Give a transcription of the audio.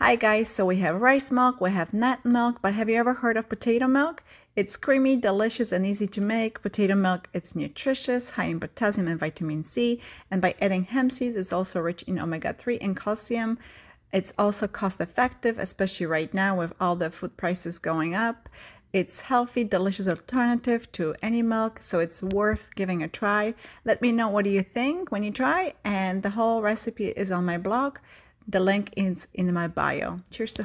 Hi guys, so we have rice milk, we have nut milk, but have you ever heard of potato milk? It's creamy, delicious, and easy to make. Potato milk, it's nutritious, high in potassium and vitamin C, and by adding hemp seeds, it's also rich in omega-3 and calcium. It's also cost effective, especially right now with all the food prices going up. It's healthy, delicious alternative to any milk, so it's worth giving a try. Let me know what do you think when you try, and the whole recipe is on my blog. The link is in my bio. Cheers to